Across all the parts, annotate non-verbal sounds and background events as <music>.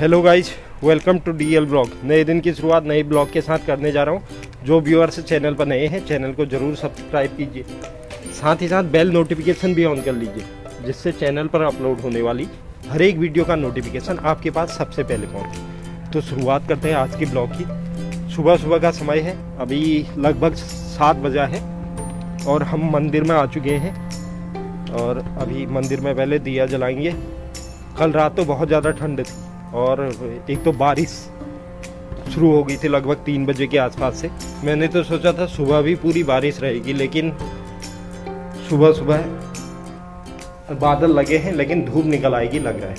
Hello guys welcome to D L blog नए दिन की शुरुआत नए ब्लॉग के साथ करने जा रहा हूँ। जो व्यूअर्स चैनल पर नए हैं चैनल को ज़रूर सब्सक्राइब कीजिए। साथ ही साथ बेल नोटिफिकेशन भी ऑन कर लीजिए, जिससे चैनल पर अपलोड होने वाली हर एक वीडियो का नोटिफिकेशन आपके पास सबसे पहले पहुँचे। तो शुरुआत करते हैं आज की ब्लॉग की। सुबह सुबह का समय है, अभी लगभग सात बजा है और हम मंदिर में आ चुके हैं और अभी मंदिर में पहले दिया जलाएँगे। कल रात तो बहुत ज़्यादा ठंड थी। और एक तो बारिश शुरू हो गई थी लगभग तीन बजे के आसपास से। मैंने तो सोचा था सुबह भी पूरी बारिश रहेगी, लेकिन सुबह सुबह बादल लगे हैं, लेकिन धूप निकल आएगी लग रहा है।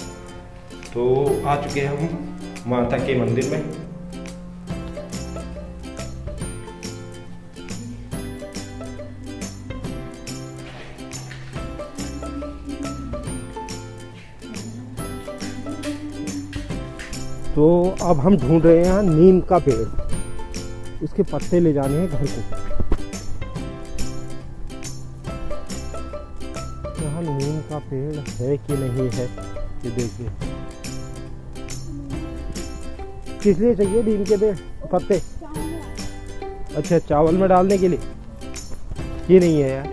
तो आ चुके हैं हम माता के मंदिर में। तो अब हम ढूंढ रहे हैं नीम का पेड़। उसके पत्ते ले जाने हैं घर को। यहाँ नीम का पेड़ है कि नहीं है, ये देखिए। किस लिए चाहिए नीम के पेड़? पत्ते? अच्छा चावल में डालने के लिए। ये नहीं है यार।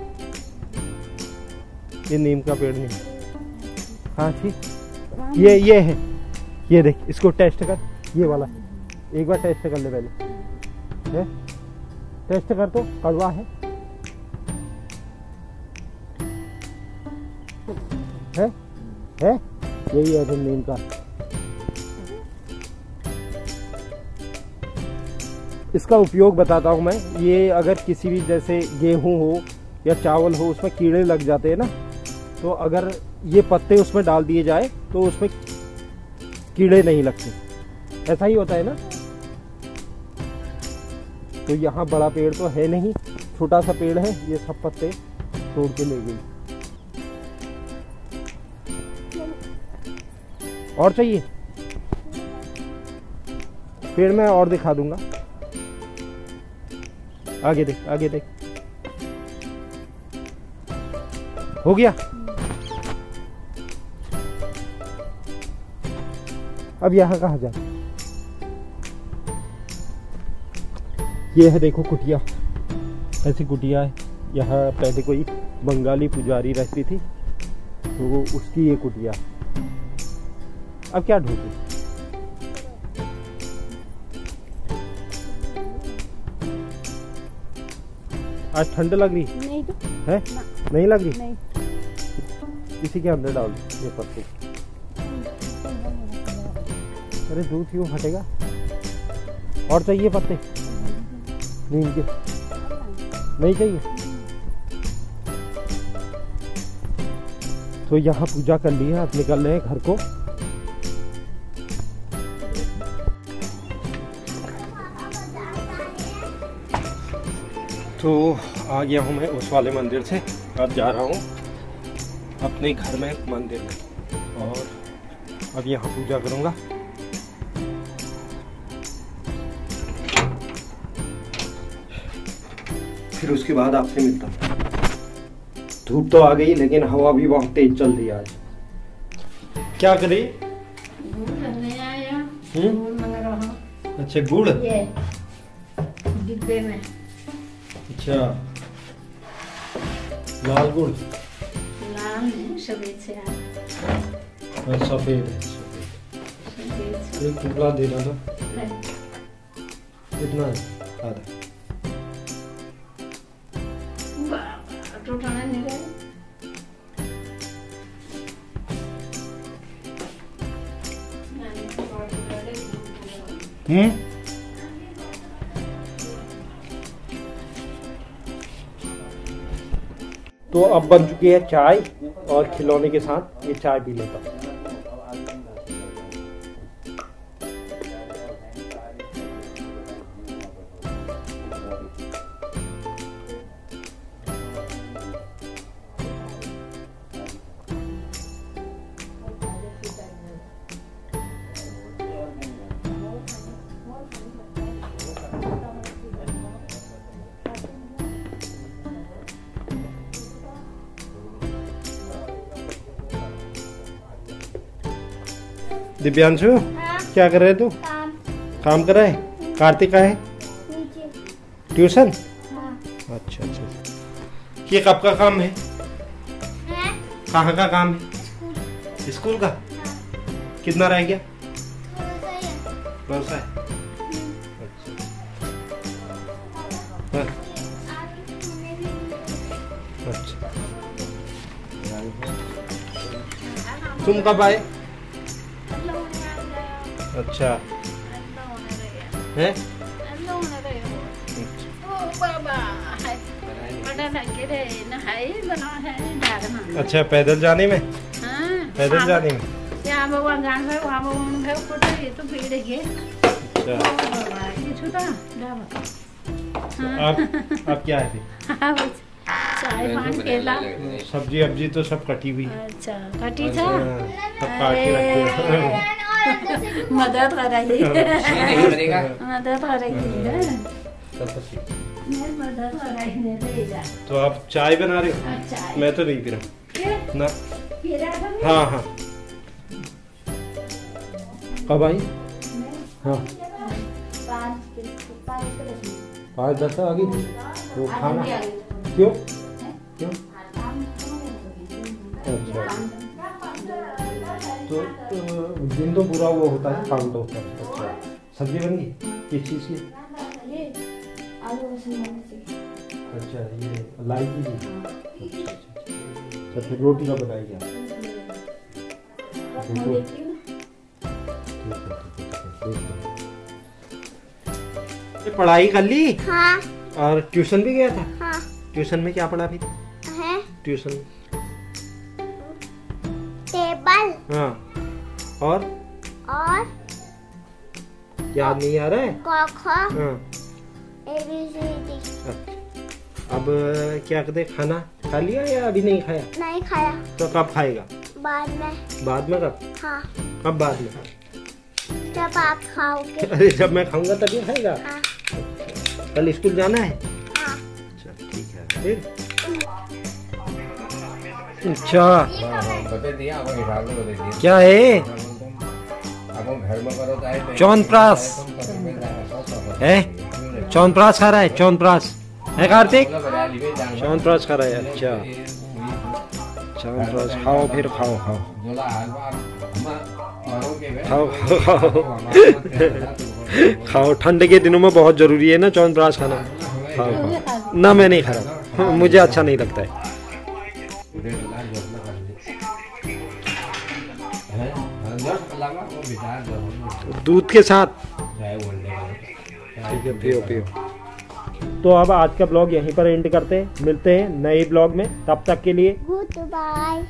ये नीम का पेड़ नहीं हाँ। ठीक ये ये है। ये देख, इसको टेस्ट कर, ये वाला। एक बार टेस्ट कर ले पहले। है? टेस्ट कर तो कड़वा है। है? है? यही है नीम का। इसका उपयोग बताता हूँ मैं। ये अगर किसी भी, जैसे गेहूँ हो या चावल हो, उसमें कीड़े लग जाते हैं ना तो अगर ये पत्ते उसमें डाल दिए जाए तो उसमें कीड़े नहीं लगते। ऐसा ही होता है ना? तो यहाँ बड़ा पेड़ तो है नहीं, छोटा सा पेड़ है, ये सब पत्ते तोड़ के ले गई। और चाहिए? पेड़ में और दिखा दूँगा। आगे देख आगे देख। हो गया? अब यहाँ कहा जाए? ये है देखो कुटिया। ऐसी कुटिया है। यहाँ पहले कोई बंगाली पुजारी रहती थी तो वो उसकी ये कुटिया। अब क्या ढूंढे? आज ठंड लग रही? नहीं तो है? नहीं लग रही? नहीं। इसी के अंदर डाल ये पत्ते। अरे दूध क्यों हटेगा और चाहिए पत्ते? नीम के नहीं चाहिए? तो यहाँ पूजा कर ली है अब निकल रहे हैं घर को। तो आ गया हूँ मैं उस वाले मंदिर से, अब जा रहा हूँ अपने घर में मंदिर में। और अब यहाँ पूजा करूँगा। फिर उसके बाद आपसे मिलता। हूँ धूप तो आ गई लेकिन हवा भी बहुत तेज चल रही है आज। क्या करें हम्म? दूध मंगा रहा हूँ। अच्छा गुड़? डिब्बे में। अच्छा। लाल गुड़? लाल सफ़ेद से सफ़ेद सफ़ेद सफ़ेद एक टुकड़ा देना था। कितना है? आधा। वाह, उठाना नहीं रहा हम्म? तो अब बन चुकी है चाय और खिलौने के साथ ये चाय पी लेता हूँ। दिव्यांशु हाँ क्या कर रहे तू? काम। काम कर रहे है? कार्तिक का है? ट्यूशन? हाँ। अच्छा अच्छा अच्छा। ये कब का काम है? है? कहाँ का काम है? स्कूल। स्कूल का? हाँ। कितना रह गया? है। व्यवसाय। अच्छा। हाँ, अच्छा। तुम कब आए? अच्छा। अच्छा पैदल जाने में? पैदल जाने में? भगवान जान ये तो है क्या है चाय केला सब्ज़ी अब्जी तो सब कटी हुई। अच्छा कटी अच्छा, था? मदद कराइए नहीं करेगा। मदद कराइए सब तो तो आप चाय बना रहे हो? अच्छा मैं तो नहीं पी रहा। हूँ। ना। हाँ हाँ। कब आई? हाँ। पाँच दस आ गई थी? तो खाना? क्यों? क्यों? अच्छा। तो दिन तो पूरा वो होता है काम तो होता है अच्छा सब्ज़ी बन गई? किस चीज़ की? अच्छा ये लाई की भी। अच्छा अच्छा अच्छा। अच्छा फिर रोटी का बनाएगी आप ठीक है ठीक है। पढ़ाई कर ली? हाँ। और ट्यूशन भी गया था? हाँ। ट्यूशन में क्या पढ़ा फिर? है? ट्यूशन। हाँ। और? और? याद नहीं आ रहा है? हाँ। अच्छा। अब क्या कहते खाना खा लिया या अभी नहीं खाया? नहीं खाया। तो कब खाएगा? बाद में। बाद में कब? हाँ। कब बाद में? जब आप खाओगे। <laughs> अरे जब मैं खाऊँगा तभी खाएगा? हाँ। कल स्कूल जाना है? हाँ। अच्छा ठीक है फिर? अच्छा। क्या है? सब है? बता चौनप्राश खा रहा है चौनप्राश है कार्तिक? चौनप्राश खा रहा है अच्छा। ये- खाओ फिर खाओ खाओ। खाओ, खाओ। ठंड के दिनों में बहुत ज़रूरी है ना चौनप्राश खाना। खाओ खाओ। ना मैं नहीं खा रहा। मुझे अच्छा नहीं लगता हैं? दूध के साथ? ठीक है पियो पियो। तो अब आज का ब्लॉग यहीं पर एंड करते हैं। मिलते हैं नए ब्लॉग में। तब तक के लिए गुड बाय